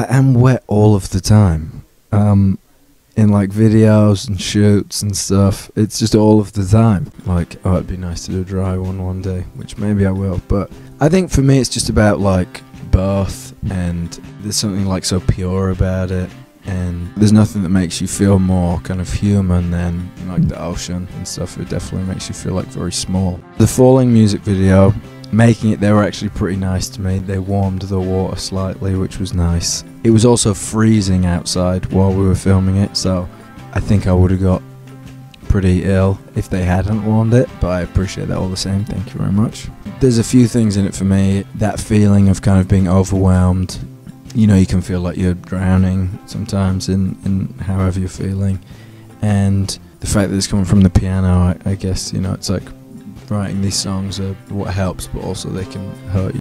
I am wet all of the time. Um, in like videos and shoots and stuff, it's just all of the time. Like, oh, it'd be nice to do a dry one one day, which maybe I will. But I think for me, it's just about like both, and there's something like so pure about it. And there's nothing that makes you feel more kind of human than like the ocean and stuff. It definitely makes you feel like very small. The Falling music video, making it, they were actually pretty nice to me. They warmed the water slightly, which was nice. It was also freezing outside while we were filming it, so I think I would have got pretty ill if they hadn't warmed it, but I appreciate that all the same. Thank you very much. There's a few things in it for me. That feeling of kind of being overwhelmed. You know, you can feel like you're drowning sometimes in, in however you're feeling. And the fact that it's coming from the piano, I, I guess, you know, it's like writing these songs are what helps, but also they can hurt you.